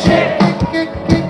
shit.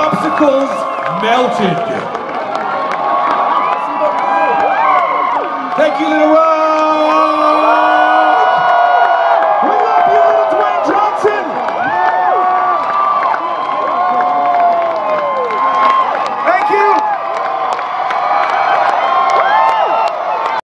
Popsicles melted. Thank you, Little Rock.